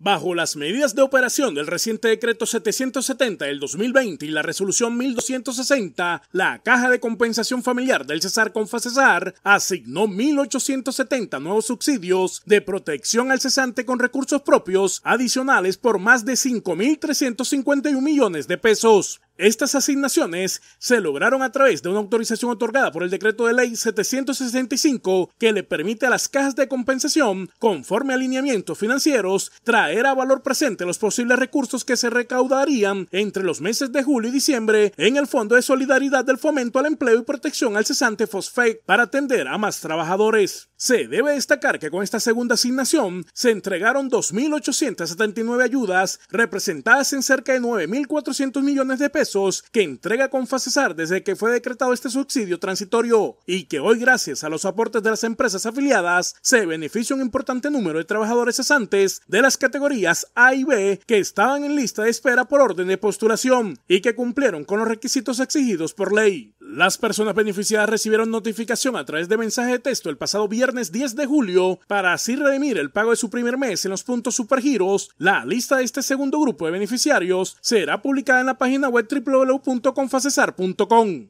Bajo las medidas de operación del reciente decreto 770 del 2020 y la resolución 1260, la Caja de Compensación Familiar del Cesar Confacesar asignó 1.870 nuevos subsidios de protección al cesante con recursos propios adicionales por más de 5.351 millones de pesos. Estas asignaciones se lograron a través de una autorización otorgada por el decreto de ley 765 que le permite a las cajas de compensación, conforme alineamientos financieros, traer a valor presente los posibles recursos que se recaudarían entre los meses de julio y diciembre en el Fondo de Solidaridad del Fomento al Empleo y Protección al Cesante FOSFEC para atender a más trabajadores. Se debe destacar que con esta segunda asignación se entregaron 2.879 ayudas representadas en cerca de 9.400 millones de que entrega Confacesar desde que fue decretado este subsidio transitorio y que hoy gracias a los aportes de las empresas afiliadas se beneficia un importante número de trabajadores cesantes de las categorías A y B que estaban en lista de espera por orden de postulación y que cumplieron con los requisitos exigidos por ley. Las personas beneficiadas recibieron notificación a través de mensaje de texto el pasado viernes 10 de julio para así redimir el pago de su primer mes en los puntos supergiros. La lista de este segundo grupo de beneficiarios será publicada en la página web www.confacesar.com.